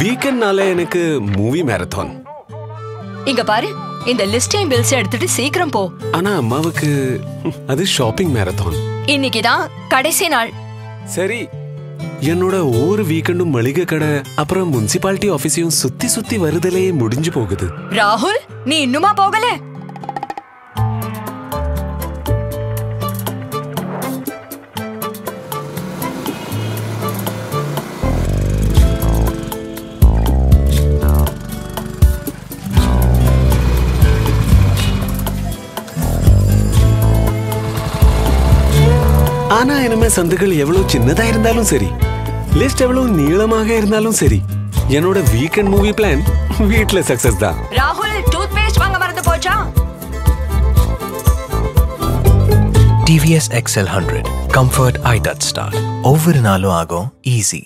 வீக்கெண்ட்னால எனக்கு movie marathon இங்க பாரு இந்த லிஸ்டையும் பில்ஸ் எடுத்துட்டு சீக்கிரம் போ. ஆனா அம்மாவுக்கு அது ஷாப்பிங் மேரத்தான் இன்னைக்கு தான் கடைசி நாள். சரி என்னோட ஒவ்வொரு வீக்கெண்டும் மளிகை கடை அப்புறம் முனிசிபாலிட்டி ஆபீஸையும் சுத்தி சுத்தி வருதலே முடிஞ்சு போகுது. ராகுல் நீ இன்னுமா போகல? ஆனா இனிமே சந்துகள் எவ்வளவு சின்னதா இருந்தாலும் சரி லிஸ்ட் எவ்வளவு நீளமாக இருந்தாலும் சரி என்னோட வீக்கெண்ட் மூவி பிளான் வீட்ல சக்சஸ் தான். ராகுல் டூத் பேஸ்ட் வாங்க மறந்து போச்சா? TVS XL hundred comfort I touch star ஒவ்வொரு நாளும் ஆகும் ஈஸி